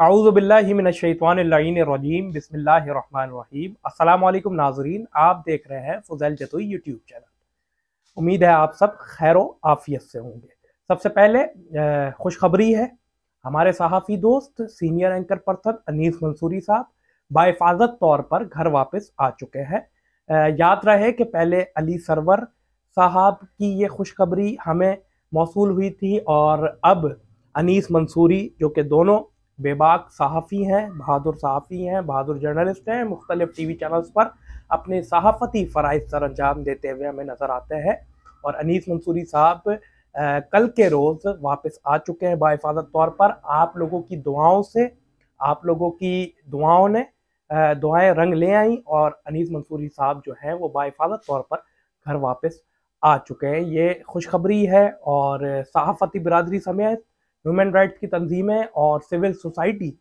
आउज़बिल्लिमिनशैतवानरजीम बिस्मिल्लाहिर्रहमानिर्रहीम अस्सलाम वालेकुम नाजरीन आप देख रहे हैं फुजैल जतोई यूट्यूब चैनल उम्मीद है आप सब खैर आफियत से होंगे। सबसे पहले खुशखबरी है। हमारे सहाफ़ी दोस्त senior anchor person Anees Mansoori साहब बाफाजत तौर पर घर वापस आ चुके हैं। याद रहे कि पहले अली सरवर साहब की ये खुशखबरी हमें मौसू हुई थी और अब अनीस मंसूरी, जो कि दोनों बेबाक सहाफ़ी हैं, बहादुर सहाफ़ी हैं, बहादुर जर्नलिस्ट हैं, मुख्तलिफ़ टी वी चैनल्स पर अपने सहाफ़ती फ़रज़ सर अंजाम देते हुए हमें नज़र आते हैं। और अनीस मंसूरी साहब कल के रोज़ वापस आ चुके हैं बाहिफाजत तौर पर। आप लोगों की दुआओं से, आप लोगों की दुआओं ने दुआएँ रंग ले आई और अनीस मंसूरी साहब जो हैं वो बाहिफाजत तौर पर घर वापस आ चुके हैं। ये खुशखबरी है और सहाफ़ती बरदरी समेत ह्यूमन राइट्स की तंजीमें और सिविल सोसाइटी,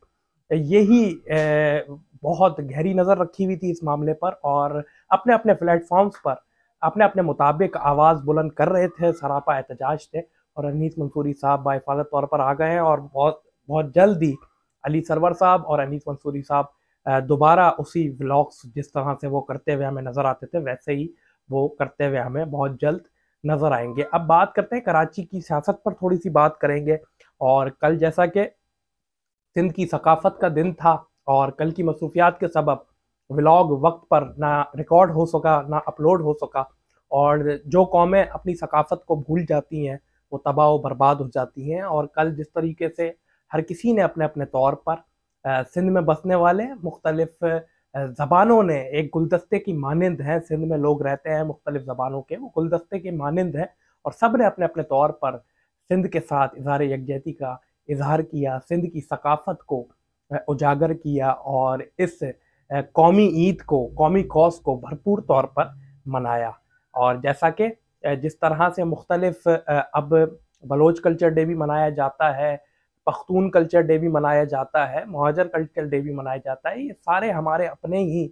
यही बहुत गहरी नज़र रखी हुई थी इस मामले पर और अपने अपने प्लेटफॉर्म्स पर अपने अपने मुताबिक आवाज़ बुलंद कर रहे थे, सरापा एहतजाज थे और अनीस मंसूरी साहब बाहिफाजत तौर पर आ गए हैं और बहुत बहुत जल्द ही अली सरवर साहब और अनीस मंसूरी साहब दोबारा उसी व्लॉग्स जिस तरह से वो करते हुए हमें नज़र आते थे, वैसे ही वो करते हुए हमें बहुत जल्द नज़र आएँगे। अब बात करते हैं कराची की सियासत पर थोड़ी सी बात करेंगे। और कल जैसा कि सिंध की सकाफत का दिन था और कल की मसरूफियात के सबब व्लॉग वक्त पर ना रिकॉर्ड हो सका, ना अपलोड हो सका और जो कौमें अपनी सकाफत को भूल जाती हैं, वो तबाह व बर्बाद हो जाती हैं और कल जिस तरीके से हर किसी ने अपने अपने तौर पर सिंध में बसने वाले मुख्तलिफ़ ज़बानों ने, एक गुलदस्ते की मानंद हैं, सिंध में लोग रहते हैं मुख्तलिफ़ ज़बानों के, वो गुलदस्ते की मानंद हैं और सबने अपने अपने तौर पर सिंध के साथ इजहार यकजहती का इजहार किया, सिंध की सकाफ़त को उजागर किया और इस कौमी ईद को, कौमी कौस को भरपूर तौर पर मनाया। और जैसा कि जिस तरह से मुख्तलिफ़ अब बलोच कल्चर डे भी मनाया जाता है पख्तून कल्चर डे भी मनाया जाता है, महाजर कल्चर डे भी मनाया जाता है। ये सारे हमारे अपने ही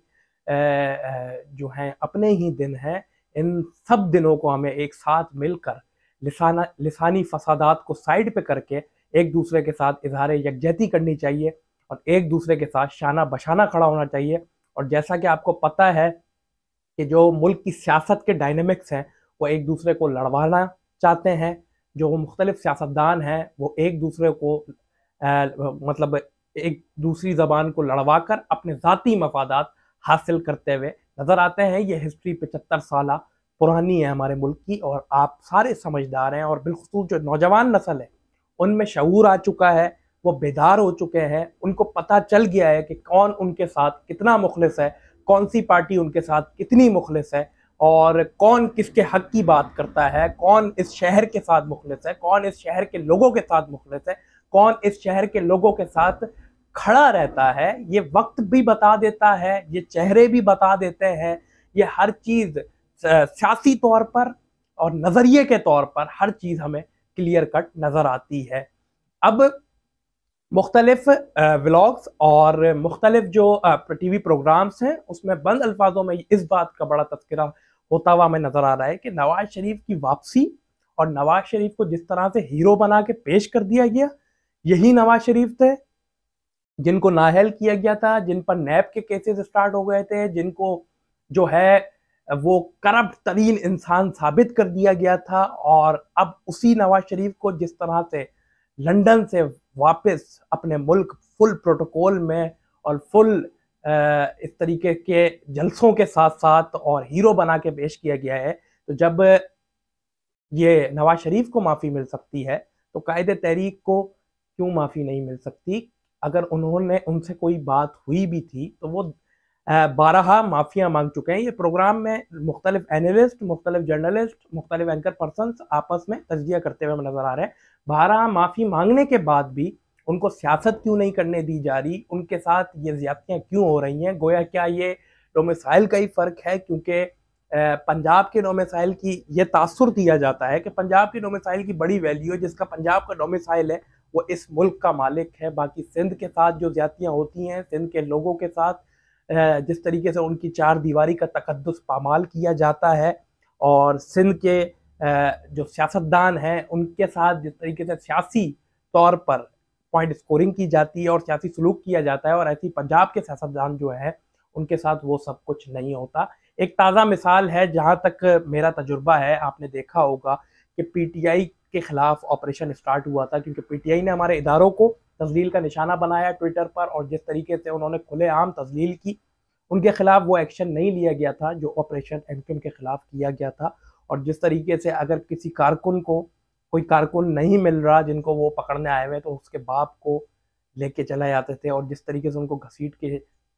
जो हैं, अपने ही दिन हैं। इन सब दिनों को हमें एक साथ मिलकर लिसाना, लिसानी फसादात को साइड पे करके एक दूसरे के साथ इजहार यकजहती करनी चाहिए और एक दूसरे के साथ शाना बशाना खड़ा होना चाहिए। और जैसा कि आपको पता है कि जो मुल्क की सियासत के डायनेमिक्स हैं, वो एक दूसरे को लड़वाना चाहते हैं जो मुख्तलिफ़ सियासतदान हैं वो एक दूसरे को आ, मतलब एक दूसरी ज़बान को लड़वा कर अपने ज़ाती मफादात हासिल करते हुए नज़र आते हैं। ये हिस्ट्री पचहत्तर साल पुरानी है हमारे मुल्क की और आप सारे समझदार हैं और बिलखसूस जो नौजवान नस्ल है उनमें शूर आ चुका है वो बेदार हो चुके हैं। उनको पता चल गया है कि कौन उनके साथ कितना मुखलिस है कौन सी पार्टी उनके साथ कितनी मुखलिस है। और कौन किसके हक की बात करता है, कौन इस शहर के साथ मुखलिस है, कौन इस शहर के लोगों के साथ मुखलिस है, कौन इस शहर के लोगों के साथ खड़ा रहता है, ये वक्त भी बता देता है, ये चेहरे भी बता देते हैं, ये हर चीज़ सियासी तौर पर और नज़रिए के तौर पर हर चीज़ हमें क्लियर कट नज़र आती है। अब मुख्तलिफ़ व्लॉग्स और मुख्तलिफ़ जो टी वी प्रोग्राम्स हैं, उसमें बंद अल्फाजों में इस बात का बड़ा तस्करा होता हुआ हमें नज़र आ रहा है कि नवाज़ शरीफ की वापसी और नवाज़ शरीफ को जिस तरह से हीरो बना के पेश कर दिया गया, यही नवाज़ शरीफ थे, जिनको नाहल किया गया था, जिन पर नैब के केसेस स्टार्ट हो गए थे, जिनको जो है, वो करप्ट तरीन इंसान साबित कर दिया गया था और अब उसी नवाज़ शरीफ को जिस तरह से लंदन से वापस अपने मुल्क फुल प्रोटोकॉल में और फुल इस तरीके के जलसों के साथ साथ और हीरो बना के पेश किया गया है। तो जब ये नवाज़ शरीफ को माफ़ी मिल सकती है तो कायद तहरीक को क्यों माफ़ी नहीं मिल सकती? अगर उन्होंने, उनसे कोई बात हुई भी थी तो वो बारह माफिया मांग चुके हैं। ये प्रोग्राम में मुख्तलिफ़ एनालिस्ट, मुख्तलिफ़ जर्नलिस्ट, मुख्तलिफ़ एंकर पर्सन आपस में तजिया करते हुए नज़र आ रहे हैं। बारह माफ़ी मांगने के बाद भी उनको सियासत क्यों नहीं करने दी जा रही? उनके साथ ये ज्यादतियाँ क्यों हो रही हैं? गोया क्या ये डोमिसाइल का ही फ़र्क है? क्योंकि पंजाब के डोमिसाइल की ये तासर दिया जाता है कि पंजाब के डोमिसाइल की बड़ी वैल्यू है, जिसका पंजाब का डोमिसाइल है, वो इस मुल्क का मालिक है। बाकी सिंध के साथ जो ज्यादतियाँ होती हैं, सिंध के लोगों के साथ जिस तरीके से उनकी चार दीवारी का तकदस पामाल किया जाता है और सिंध के जो सियासतदान हैं, उनके साथ जिस तरीके से सियासी तौर पर पॉइंट स्कोरिंग की जाती है और सियासी सलूक किया जाता है और ऐसी पंजाब के सियासतदान जो है, उनके साथ वो सब कुछ नहीं होता। एक ताज़ा मिसाल है, जहाँ तक मेरा तजुर्बा है, आपने देखा होगा कि पीटीआई के खिलाफ ऑपरेशन स्टार्ट हुआ था, क्योंकि पीटीआई ने हमारे इदारों को तजलील का निशाना बनाया ट्विटर पर और जिस तरीके से उन्होंने खुलेआम तजलील की, उनके खिलाफ वो एक्शन नहीं लिया गया था, जो ऑपरेशन एम के खिलाफ किया गया था। और जिस तरीके से अगर किसी कारकुन को कोई कारकुन नहीं मिल रहा जिनको वो पकड़ने आए हुए तो उसके बाप को लेके चले जाते थे और जिस तरीके से उनको घसीट के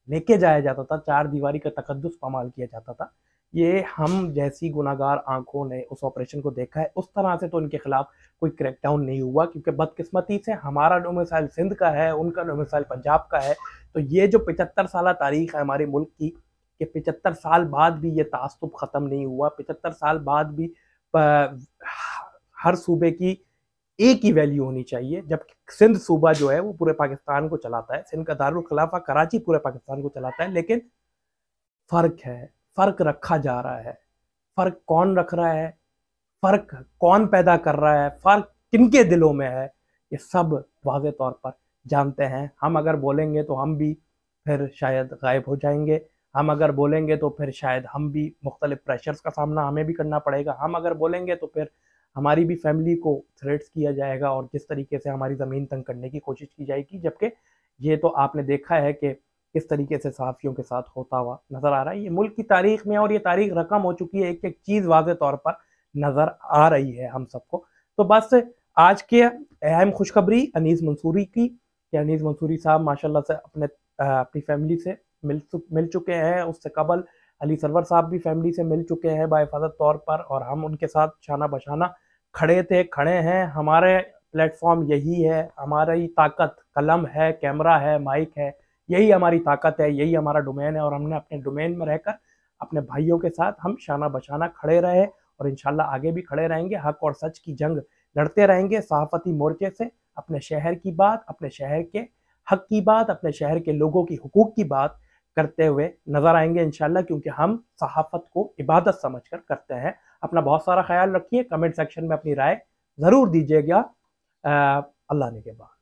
लेके जाया जाता था, चार दीवारी का तकदस पमाल किया जाता था। ये हम जैसी गुनागार आँखों ने उस ऑपरेशन को देखा है, उस तरह से तो इनके खिलाफ कोई क्रैकडाउन नहीं हुआ, क्योंकि बदकिस्मती से हमारा डोमिसाइल सिंध का है, उनका डोमिसाइल पंजाब का है। तो ये जो पिचहत्तर साल तारीख है हमारे मुल्क की, कि पिचहत्तर साल बाद भी ये तासुब ख़त्म नहीं हुआ, पिचहत्तर साल बाद भी हर सूबे की एक ही वैल्यू होनी चाहिए, जब सिंध सूबा जो है वो पूरे पाकिस्तान को चलाता है। सिंध का दारुल खिलाफा कराची पूरे पाकिस्तान को चलाता है, लेकिन फ़र्क है, फ़र्क रखा जा रहा है। फ़र्क कौन रख रहा है? फ़र्क कौन पैदा कर रहा है? फ़र्क किनके दिलों में है? ये सब वाज तौर पर जानते हैं। हम अगर बोलेंगे तो हम भी फिर शायद गायब हो जाएँगे। हम अगर बोलेंगे तो फिर शायद हम भी मुख्तलिफ़ प्रेशर्स का सामना हमें भी करना पड़ेगा। हम अगर बोलेंगे तो फिर हमारी भी फैमिली को थ्रेट्स किया जाएगा और जिस तरीके से हमारी ज़मीन तंग करने की कोशिश की जाएगी, जबकि ये तो आपने देखा है कि किस तरीके से सहाफ़ियों के साथ होता हुआ नज़र आ रहा है। ये मुल्क की तारीख में और ये तारीख रकम हो चुकी है, एक एक चीज़ वाज तौर पर नज़र आ रही है हम सबको। तो बस आज के अहम खुशखबरी अनीस मंसूरी की, कि अनीस मंसूरी साहब माशाल्लाह से अपने अपनी फैमिली से मिल मिल चुके हैं, उससे कबल अली सरवर साहब भी फैमिली से मिल चुके हैं बाहिफाजत तौर पर और हम उनके साथ शाना बशाना खड़े थे, खड़े हैं। हमारे प्लेटफॉर्म यही है, हमारी ताकत, कलम है कैमरा है माइक है, यही हमारी ताकत है, यही हमारा डोमेन है और हमने अपने डोमेन में रहकर अपने भाइयों के साथ हम शाना बशाना खड़े रहे और इन आगे भी खड़े रहेंगे। हक और सच की जंग लड़ते रहेंगे सहाफ़ती मोर्चे से। अपने शहर की बात, अपने शहर के हक की बात, अपने शहर के लोगों की हकूक़ की बात करते हुए नज़र आएँगे इनशाला क्योंकि हम सहाफ़त को इबादत समझ कर करते हैं। अपना बहुत सारा ख्याल रखिए, कमेंट सेक्शन में अपनी राय ज़रूर दीजिएगा। अल्लाह ने के बाद।